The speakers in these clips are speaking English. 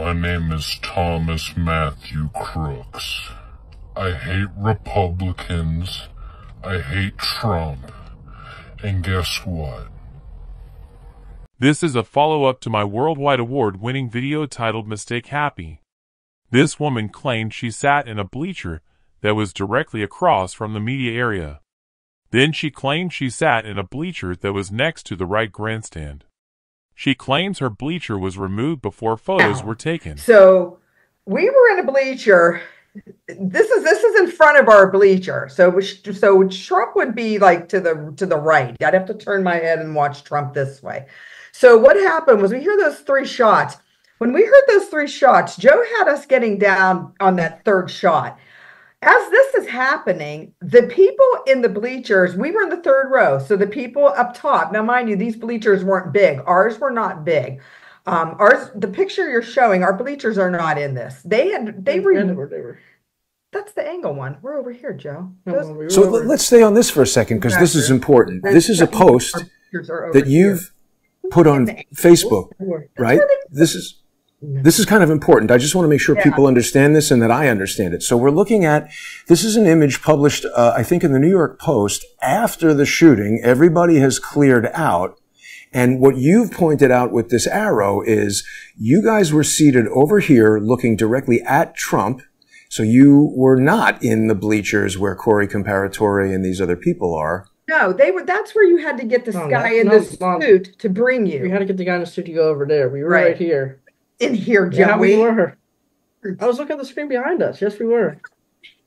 My name is Thomas Matthew Crooks. I hate Republicans. I hate Trump. And guess what? This is a follow-up to my worldwide award-winning video titled Mistake Happy. This woman claimed she sat in a bleacher that was directly across from the media area. Then she claimed she sat in a bleacher that was next to the right grandstand. She claims her bleacher was removed before photos were taken. So we were in a bleacher. This is this is in front of our bleacher. So so Trump would be like to the to the right. I'd have to turn my head and watch Trump this way. So what happened was we hear those three shots. When we heard those three shots, Joe had us getting down on that third shot as this is happening, the people in the bleachers, we were in the third row. So the people up top, now mind you, these bleachers weren't big. Ours were not big. Um, ours, the picture you're showing, our bleachers are not in this. They had, they were. That's the angle one. We're over here, Joe. Those, so let's stay on this for a second because this is important. This is a post that you've put on Facebook, right? This is this is kind of important. I just want to make sure yeah. people understand this and that I understand it. So we're looking at, this is an image published, uh, I think in the New York Post after the shooting. Everybody has cleared out. And what you've pointed out with this arrow is you guys were seated over here looking directly at Trump. So you were not in the bleachers where Corey Comparatore and these other people are. No, they were. That's where you had to get this no, guy in no, the no, suit to bring you. We had to get the guy in the suit to go over there. We were right, right here in here, Joey. Yeah, we were. I was looking at the screen behind us. Yes, we were.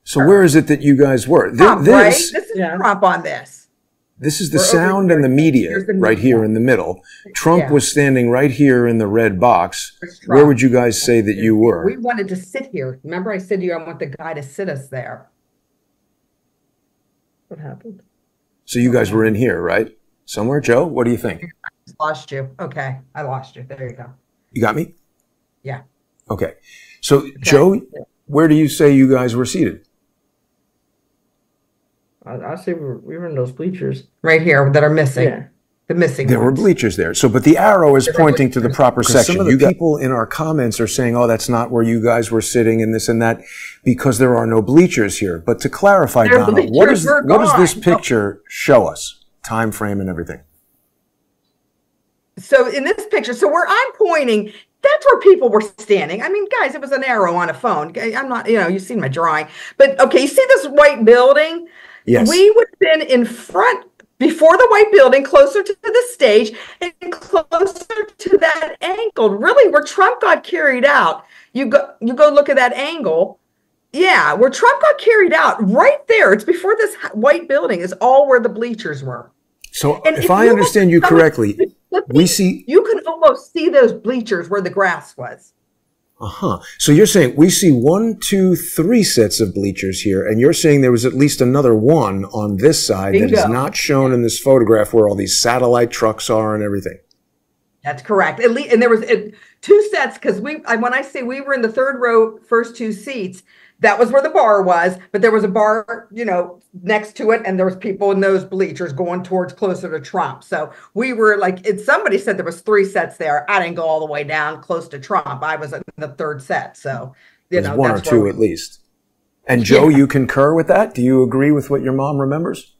So where is it that you guys were? Th- Trump, this, right? This is yeah. Trump on this. This is the we're sound and the media the right here in the middle. Trump yeah. was standing right here in the red box. Where would you guys say that you were? We wanted to sit here. Remember, I said to you, I want the guy to sit us there. What happened? So you guys were in here, right? Somewhere, Joe. What do you think? I lost you. Okay, I lost you. There you go. You got me. Yeah. Okay. So, okay. Joe, where do you say you guys were seated? I, I say we were, we were in those bleachers right here that are missing. Yeah. The missing. There ones. were bleachers there. So, but the arrow is pointing to the proper section. Some of the people in our comments are saying, "Oh, that's not where you guys were sitting," and this and that, because there are no bleachers here. But to clarify, Donna, what is what does this picture show us? Time frame and everything. So in this picture, so where I'm pointing that's where people were standing. I mean, guys, it was an arrow on a phone. I'm not, you know, you've seen my drawing. But okay, you see this white building? Yes. We would have been in front before the white building, closer to the stage and closer to that angle. Really, where Trump got carried out. You go you go look at that angle. Yeah, where Trump got carried out, right there. It's before this white building is all where the bleachers were. So and if, if I understand you correctly, we see you can almost see those bleachers where the grass was. Uh huh. So you're saying we see one, two, three sets of bleachers here, and you're saying there was at least another one on this side Bingo. that is not shown in this photograph where all these satellite trucks are and everything. That's correct. At least, and there was it, two sets because we. When I say we were in the third row, first two seats, that was where the bar was, but there was a bar, you know, next to it, and there was people in those bleachers going towards closer to Trump. So we were like, it, somebody said there was three sets there. I didn't go all the way down close to Trump. I was in the third set. So you know, one or two we, at least. And Joe, yeah. you concur with that? Do you agree with what your mom remembers?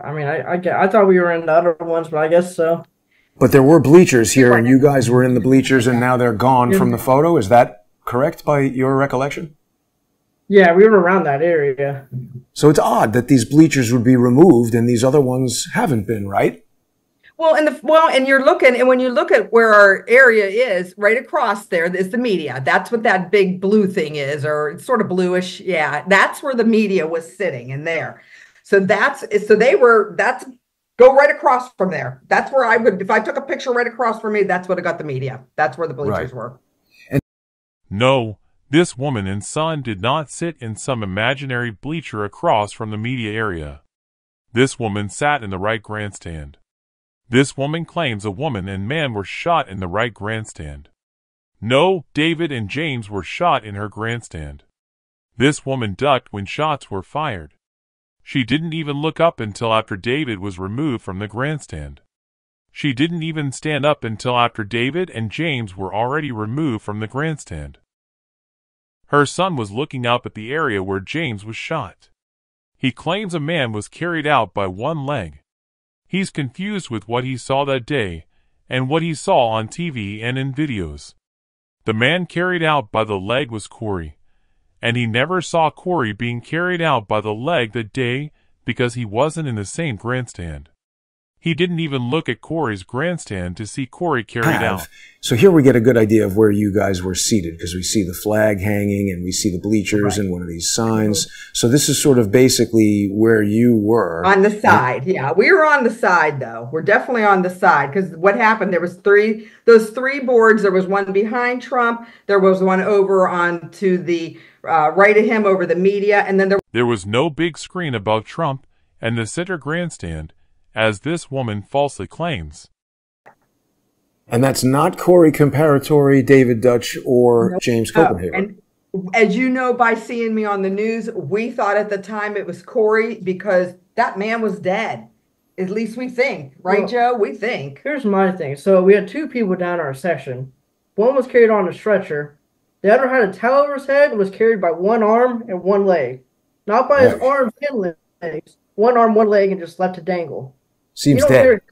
I mean, I, I, I thought we were in the other ones, but I guess so. But there were bleachers here, and you guys were in the bleachers, and now they're gone from the photo. Is that correct by your recollection? Yeah, we were around that area. So it's odd that these bleachers would be removed and these other ones haven't been, right? Well, and the well, and you're looking, and when you look at where our area is, right across there is the media. That's what that big blue thing is, or it's sort of bluish. Yeah, that's where the media was sitting in there. So that's so they were. That's go right across from there. That's where I would, if I took a picture right across from me, that's what I got the media. That's where the bleachers right. were. No, this woman and son did not sit in some imaginary bleacher across from the media area. This woman sat in the right grandstand. This woman claims a woman and man were shot in the right grandstand. No, David and James were shot in her grandstand. This woman ducked when shots were fired. She didn't even look up until after David was removed from the grandstand. She didn't even stand up until after David and James were already removed from the grandstand. Her son was looking up at the area where James was shot. He claims a man was carried out by one leg. He's confused with what he saw that day and what he saw on TV and in videos. The man carried out by the leg was Corey, and he never saw Corey being carried out by the leg that day because he wasn't in the same grandstand. He didn't even look at Corey's grandstand to see Corey carried out. So here we get a good idea of where you guys were seated because we see the flag hanging and we see the bleachers right. and one of these signs. So this is sort of basically where you were on the side. Yeah, we were on the side though. We're definitely on the side because what happened? There was three those three boards. There was one behind Trump. There was one over on to the uh, right of him over the media, and then there there was no big screen above Trump and the center grandstand as this woman falsely claims. And that's not Corey Comparatore, David Dutch, or nope. James oh, Copenhaver. and as you know by seeing me on the news, we thought at the time it was Corey because that man was dead. At least we think, right, well, Joe? We think. Here's my thing. So we had two people down our section. One was carried on a stretcher. The other had a towel over his head and was carried by one arm and one leg. Not by his arms and legs. One arm, one leg, and just left to dangle. Seems dead.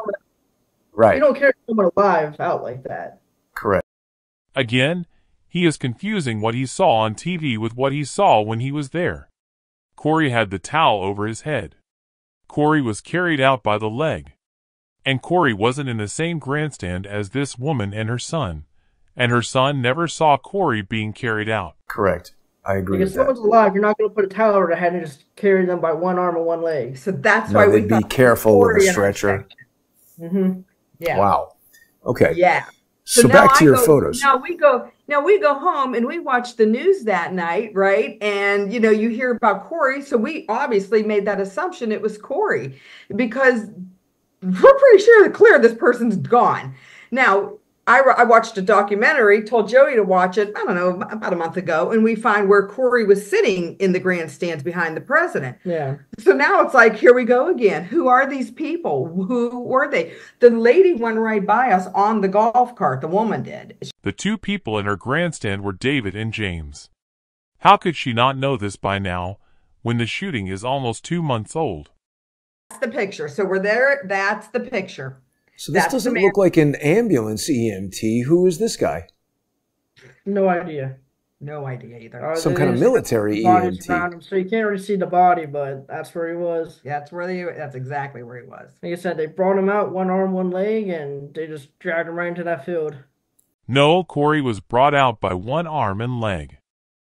right. You don't carry someone alive out like that. Correct. Again, he is confusing what he saw on TV with what he saw when he was there. Corey had the towel over his head. Corey was carried out by the leg. And Corey wasn't in the same grandstand as this woman and her son. And her son never saw Corey being carried out. Correct. I agree. If someone's alive, you're not going to put a towel over their head and just carry them by one arm or one leg. So that's no, why we'd be careful with a stretcher. Mm-hmm. Yeah. Wow. Okay. Yeah. So, so back to your go, photos. Now we go. Now we go home and we watch the news that night, right? And you know, you hear about Corey, so we obviously made that assumption it was Corey because we're pretty sure clear this person's gone. Now I, I watched a documentary, told Joey to watch it, I don't know, about a month ago, and we find where Corey was sitting in the grandstands behind the president. Yeah. So now it's like, here we go again. Who are these people? Who were they? The lady went right by us on the golf cart, the woman did. The two people in her grandstand were David and James. How could she not know this by now when the shooting is almost two months old? That's the picture. So we're there. That's the picture. So this That's doesn't look like an ambulance EMT. Who is this guy? No idea. No idea either. Some kind of military EMT. Around him, so you can't really see the body, but that's where he was. That's where they. That's exactly where he was. Like I said, they brought him out, one arm, one leg, and they just dragged him right into that field. No, Corey was brought out by one arm and leg.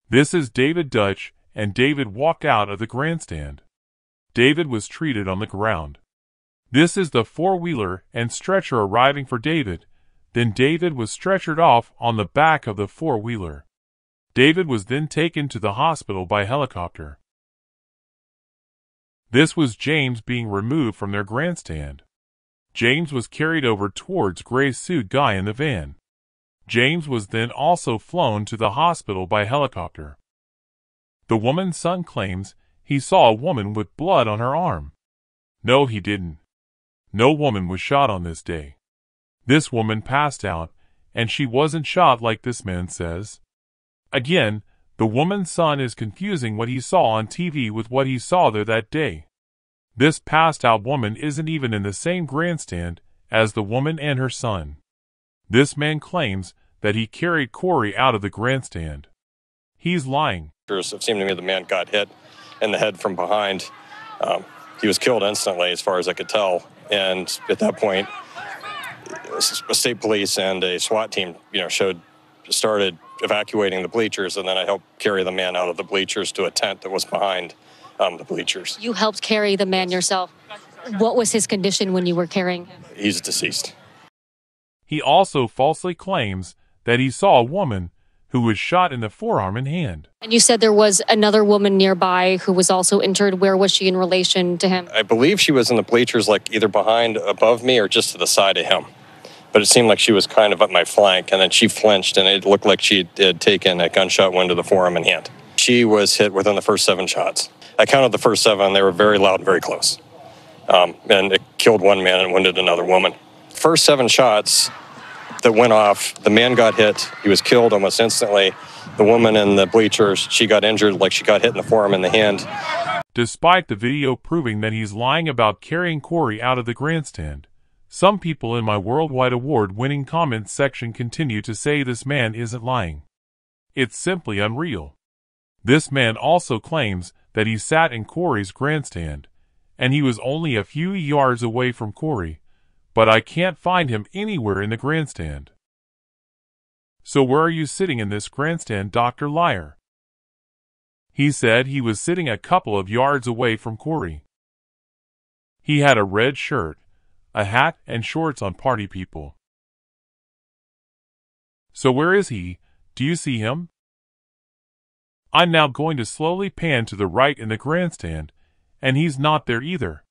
This is David Dutch, and David walked out of the grandstand. David was treated on the ground. This is the four-wheeler and stretcher arriving for David. Then David was stretchered off on the back of the four-wheeler. David was then taken to the hospital by helicopter. This was James being removed from their grandstand. James was carried over towards gray suit guy in the van. James was then also flown to the hospital by helicopter. The woman's son claims he saw a woman with blood on her arm. No, he didn't. No woman was shot on this day. This woman passed out, and she wasn't shot like this man says. Again, the woman's son is confusing what he saw on TV with what he saw there that day. This passed out woman isn't even in the same grandstand as the woman and her son. This man claims that he carried Corey out of the grandstand. He's lying. It seemed to me the man got hit in the head from behind. Um, he was killed instantly, as far as I could tell. And at that point, state police and a SWAT team, you know, showed started evacuating the bleachers, and then I helped carry the man out of the bleachers to a tent that was behind um, the bleachers. You helped carry the man yourself. What was his condition when you were carrying him? He's deceased. He also falsely claims that he saw a woman who was shot in the forearm and hand. And you said there was another woman nearby who was also injured. Where was she in relation to him? I believe she was in the bleachers, like either behind, above me, or just to the side of him. But it seemed like she was kind of at my flank, and then she flinched, and it looked like she had taken a gunshot wound to the forearm and hand. She was hit within the first seven shots. I counted the first seven, they were very loud and very close. Um, and it killed one man and wounded another woman. first seven shots that went off, the man got hit. He was killed almost instantly. The woman in the bleachers, she got injured, like she got hit in the forearm and the hand. Despite the video proving that he's lying about carrying Corey out of the grandstand, some people in my worldwide award winning comments section continue to say this man isn't lying. It's simply unreal. This man also claims that he sat in Corey's grandstand, and he was only a few yards away from Corey, but I can't find him anywhere in the grandstand. So where are you sitting in this grandstand, Dr. Liar? He said he was sitting a couple of yards away from Corey. He had a red shirt, a hat, and shorts on party people. So where is he? Do you see him? I'm now going to slowly pan to the right in the grandstand, and he's not there either.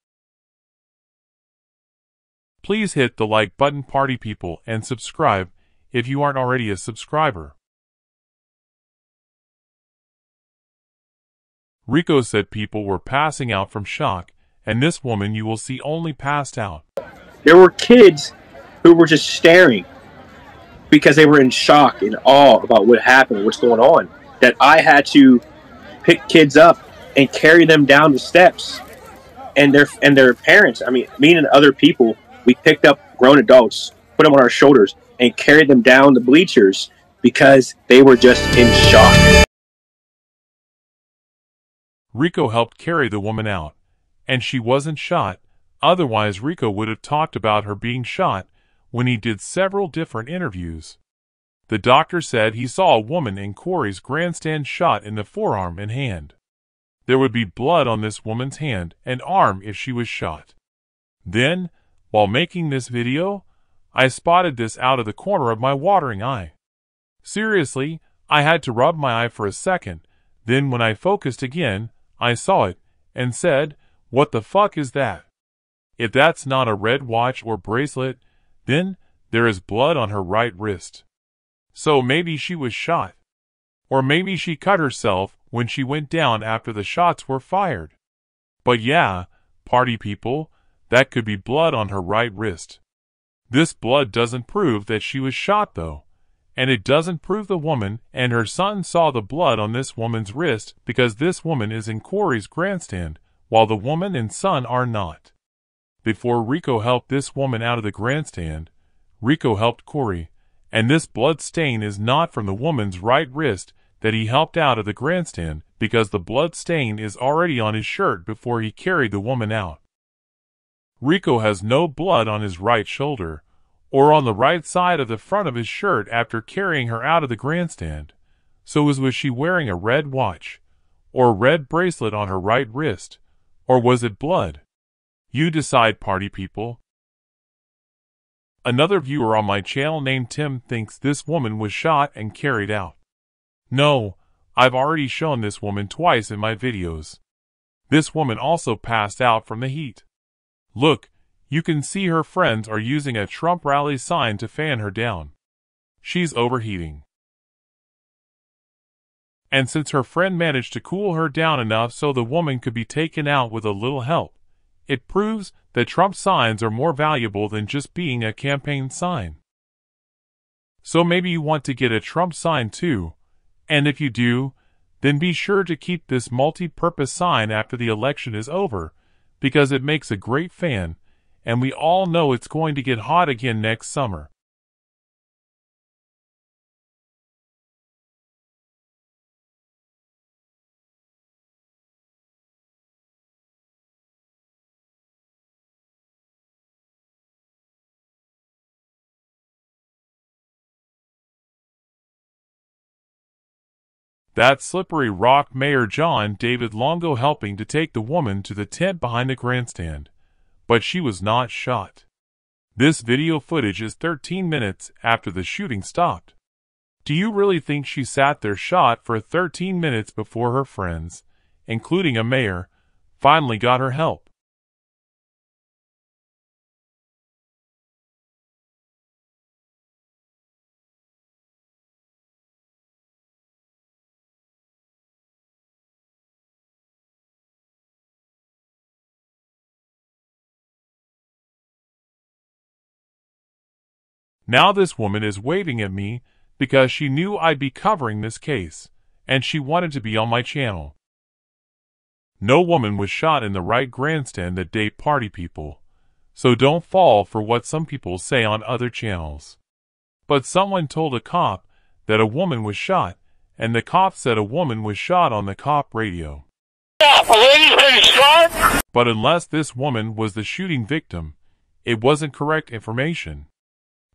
Please hit the like button party people and subscribe if you aren't already a subscriber. Rico said people were passing out from shock, and this woman you will see only passed out. There were kids who were just staring because they were in shock and awe about what happened, what's going on. That I had to pick kids up and carry them down the steps, and their and their parents. I mean, me and other people, we picked up grown adults, put them on our shoulders, and carried them down the bleachers because they were just in shock. Rico helped carry the woman out, and she wasn't shot. Otherwise, Rico would have talked about her being shot when he did several different interviews. The doctor said he saw a woman in Corey's grandstand shot in the forearm and hand. There would be blood on this woman's hand and arm if she was shot. Then, while making this video, I spotted this out of the corner of my watering eye. Seriously, I had to rub my eye for a second. Then when I focused again, I saw it and said, what the fuck is that? If that's not a red watch or bracelet, then there is blood on her right wrist. So maybe she was shot. Or maybe she cut herself when she went down after the shots were fired. But yeah, party people, that could be blood on her right wrist. This blood doesn't prove that she was shot though. And it doesn't prove the woman and her son saw the blood on this woman's wrist because this woman is in Corey's grandstand while the woman and son are not. Before Rico helped this woman out of the grandstand, Rico helped Corey and this blood stain is not from the woman's right wrist that he helped out of the grandstand because the blood stain is already on his shirt before he carried the woman out. Rico has no blood on his right shoulder or on the right side of the front of his shirt after carrying her out of the grandstand. So was she wearing a red watch or red bracelet on her right wrist or was it blood? You decide party people. Another viewer on my channel named Tim thinks this woman was shot and carried out. No, I've already shown this woman twice in my videos. This woman also passed out from the heat. Look, you can see her friends are using a Trump rally sign to fan her down. She's overheating. And since her friend managed to cool her down enough so the woman could be taken out with a little help, it proves that Trump signs are more valuable than just being a campaign sign. So maybe you want to get a Trump sign too, and if you do, then be sure to keep this multi-purpose sign after the election is over, because it makes a great fan, and we all know it's going to get hot again next summer. That slippery rock Mayor John David Longo helping to take the woman to the tent behind the grandstand. But she was not shot. This video footage is 13 minutes after the shooting stopped. Do you really think she sat there shot for 13 minutes before her friends, including a mayor, finally got her help? Now this woman is waving at me because she knew I'd be covering this case, and she wanted to be on my channel. No woman was shot in the right grandstand that day party people, so don't fall for what some people say on other channels. But someone told a cop that a woman was shot, and the cop said a woman was shot on the cop radio. But unless this woman was the shooting victim, it wasn't correct information.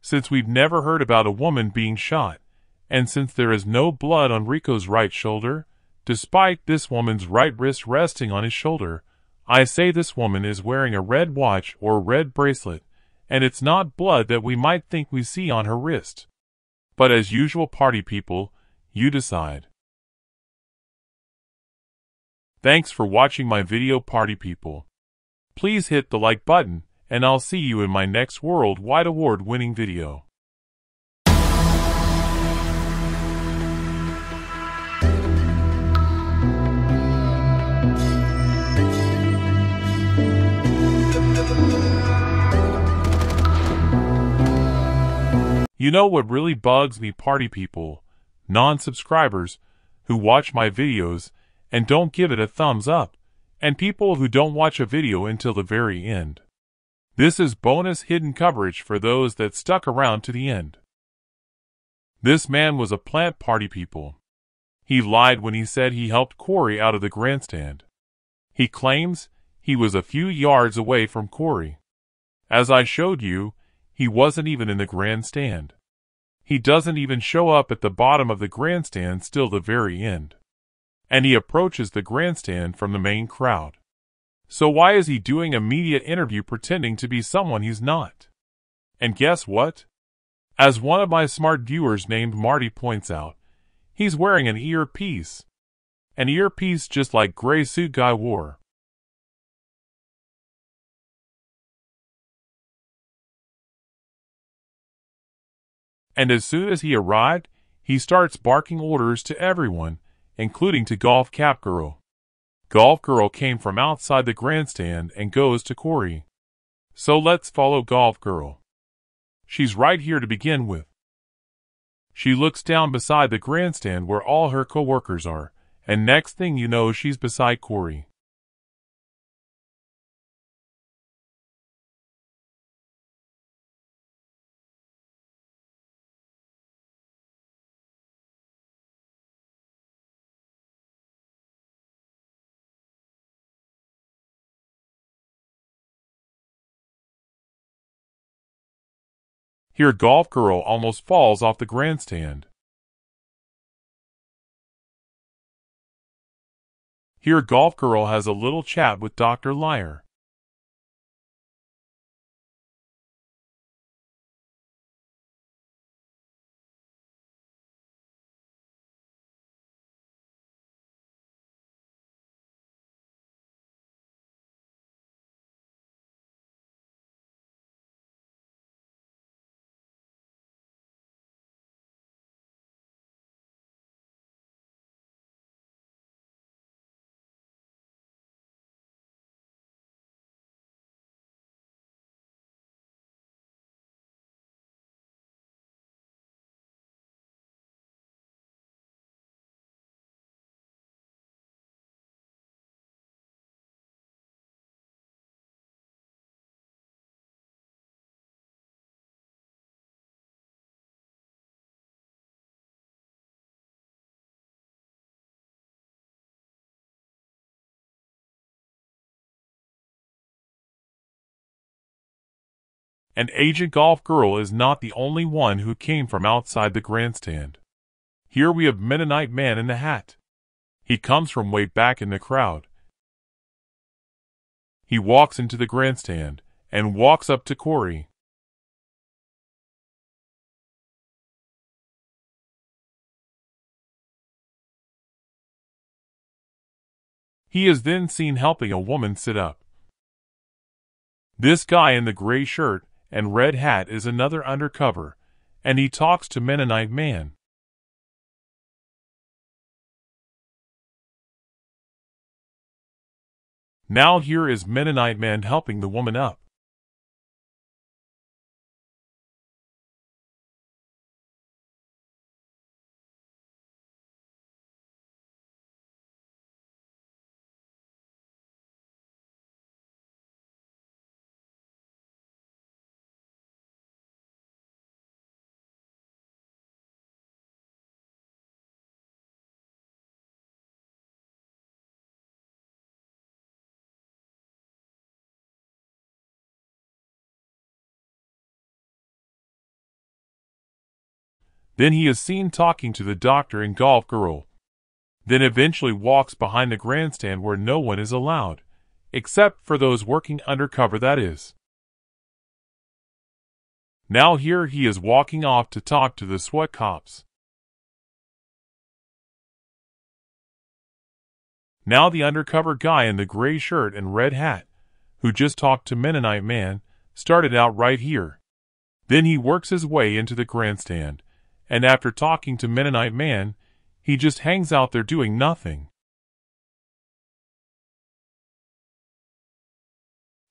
Since we've never heard about a woman being shot, and since there is no blood on Rico's right shoulder, despite this woman's right wrist resting on his shoulder, I say this woman is wearing a red watch or red bracelet, and it's not blood that we might think we see on her wrist. But as usual party people, you decide. Thanks for watching my video party people. Please hit the like button, and I'll see you in my next worldwide award winning video. You know what really bugs me party people, non-subscribers, who watch my videos and don't give it a thumbs up, and people who don't watch a video until the very end. This is bonus hidden coverage for those that stuck around to the end. This man was a plant party people. He lied when he said he helped Corey out of the grandstand. He claims he was a few yards away from Corey. As I showed you, he wasn't even in the grandstand. He doesn't even show up at the bottom of the grandstand till the very end. And he approaches the grandstand from the main crowd. So why is he doing a media interview pretending to be someone he's not? And guess what? As one of my smart viewers named Marty points out, he's wearing an earpiece. An earpiece just like gray suit guy wore. and as soon as he arrived, he starts barking orders to everyone, including to Golf Cap Girl. Golf Girl came from outside the grandstand and goes to Corey. So let's follow Golf Girl. She's right here to begin with. She looks down beside the grandstand where all her coworkers are, and next thing you know she's beside Corey. Here Golf Girl almost falls off the grandstand. Here Golf Girl has a little chat with Dr. Liar. And Agent Golf Girl is not the only one who came from outside the grandstand. Here we have Mennonite Man in the hat. He comes from way back in the crowd. He walks into the grandstand and walks up to Corey. He is then seen helping a woman sit up. This guy in the gray shirt and Red Hat is another undercover, and he talks to Mennonite Man. Now here is Mennonite Man helping the woman up. Then he is seen talking to the doctor and golf girl. Then eventually walks behind the grandstand where no one is allowed, except for those working undercover that is. Now here he is walking off to talk to the SWAT cops. Now the undercover guy in the gray shirt and red hat, who just talked to Mennonite Man, started out right here. Then he works his way into the grandstand, and after talking to Mennonite Man, he just hangs out there doing nothing.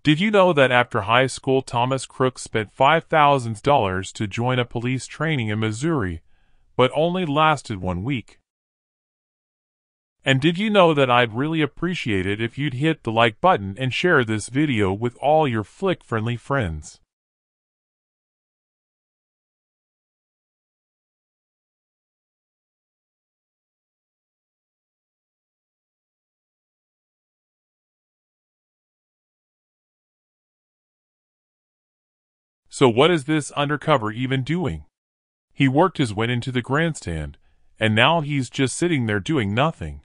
Did you know that after high school, Thomas Crooks spent $5,000 to join a police training in Missouri, but only lasted one week? And did you know that I'd really appreciate it if you'd hit the like button and share this video with all your flick-friendly friends? So what is this undercover even doing? He worked his way into the grandstand, and now he's just sitting there doing nothing.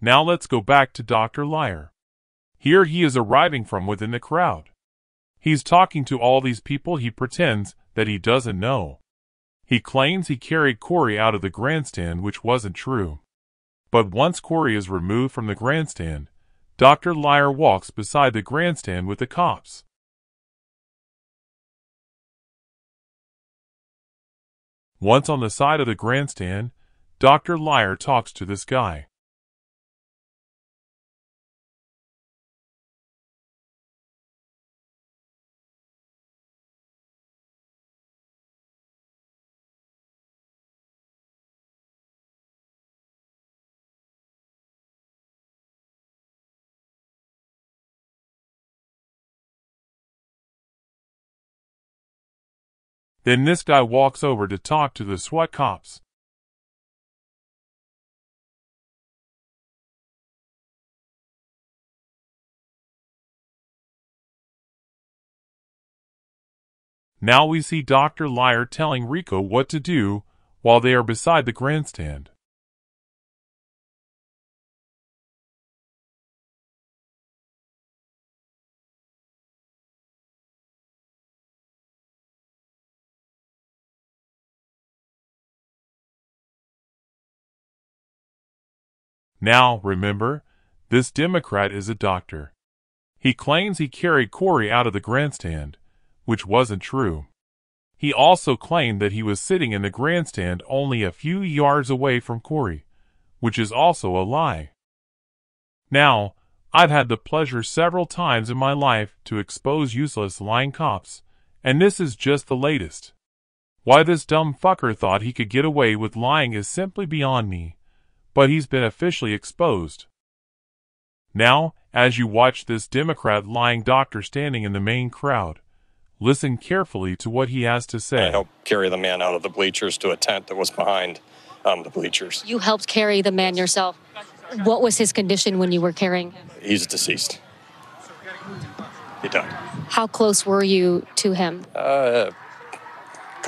Now let's go back to Dr. Liar. Here he is arriving from within the crowd. He's talking to all these people he pretends that he doesn't know. He claims he carried Corey out of the grandstand, which wasn't true. But once Corey is removed from the grandstand, Dr. Liar walks beside the grandstand with the cops. Once on the side of the grandstand, Dr. Liar talks to this guy. Then this guy walks over to talk to the SWAT cops. Now we see Dr. Liar telling Rico what to do while they are beside the grandstand. Now, remember, this Democrat is a doctor. He claims he carried Corey out of the grandstand, which wasn't true. He also claimed that he was sitting in the grandstand only a few yards away from Corey, which is also a lie. Now, I've had the pleasure several times in my life to expose useless lying cops, and this is just the latest. Why this dumb fucker thought he could get away with lying is simply beyond me but he's been officially exposed. Now, as you watch this Democrat lying doctor standing in the main crowd, listen carefully to what he has to say. I helped carry the man out of the bleachers to a tent that was behind um, the bleachers. You helped carry the man yourself. What was his condition when you were carrying him? He's deceased. He died. How close were you to him? Uh,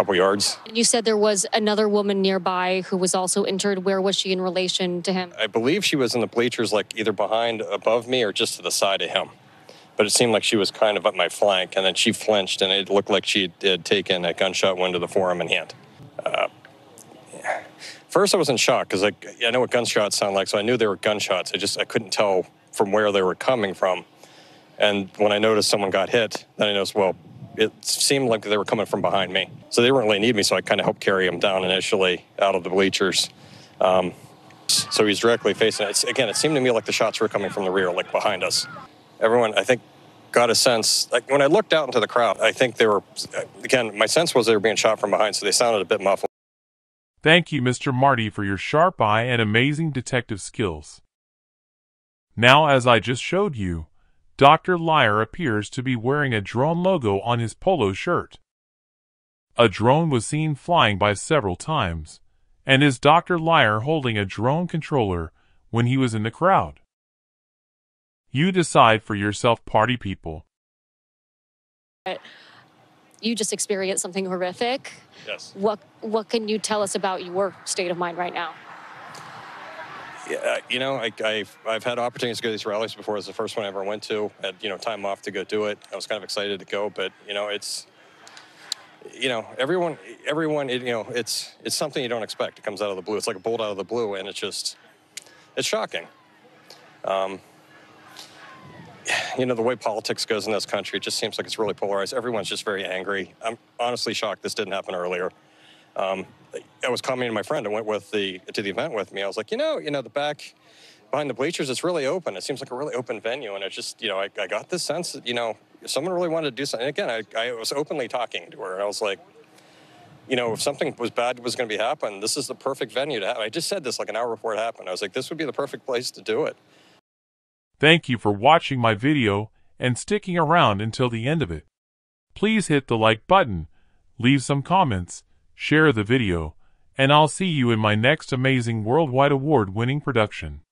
couple yards. You said there was another woman nearby who was also injured. Where was she in relation to him? I believe she was in the bleachers, like either behind, above me, or just to the side of him. But it seemed like she was kind of at my flank, and then she flinched, and it looked like she had taken a gunshot wound to the forearm and hand. Uh, First, I was in shock because I, I know what gunshots sound like, so I knew they were gunshots. I just I couldn't tell from where they were coming from. And when I noticed someone got hit, then I noticed, well, it seemed like they were coming from behind me. So they didn't really need me, so I kind of helped carry him down initially out of the bleachers. Um, so he's directly facing it. again, it seemed to me like the shots were coming from the rear, like behind us. Everyone, I think, got a sense. Like when I looked out into the crowd, I think they were, again, my sense was they were being shot from behind, so they sounded a bit muffled. Thank you, Mr. Marty, for your sharp eye and amazing detective skills. Now, as I just showed you, Dr. Liar appears to be wearing a drone logo on his polo shirt. A drone was seen flying by several times, and is Dr. Liar holding a drone controller when he was in the crowd? You decide for yourself, party people. You just experienced something horrific. Yes. What What can you tell us about your state of mind right now? Yeah, you know, I, have I've had opportunities to go to these rallies before. It's the first one I ever went to. I Had you know time off to go do it. I was kind of excited to go, but you know, it's you know everyone everyone it, you know it's it's something you don't expect. It comes out of the blue. It's like a bolt out of the blue, and it's just it's shocking. Um, you know the way politics goes in this country, it just seems like it's really polarized. Everyone's just very angry. I'm honestly shocked this didn't happen earlier. Um, I was commenting to my friend and went with the to the event with me. I was like, you know, you know, the back behind the bleachers, it's really open. It seems like a really open venue, and it just, you know, I, I got this sense that you know, someone really wanted to do something. And again, I, I was openly talking to her, and I was like, you know, if something was bad was going to be happening, this is the perfect venue to have. I just said this like an hour before it happened. I was like, this would be the perfect place to do it. Thank you for watching my video and sticking around until the end of it. Please hit the like button, leave some comments, share the video, and I'll see you in my next amazing worldwide award winning production.